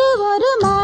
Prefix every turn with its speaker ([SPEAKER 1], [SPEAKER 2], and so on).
[SPEAKER 1] ஒரு மா